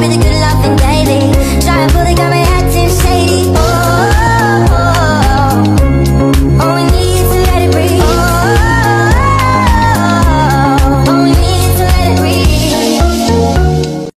Give me good loving, baby. Try and pull it, got my acting shady.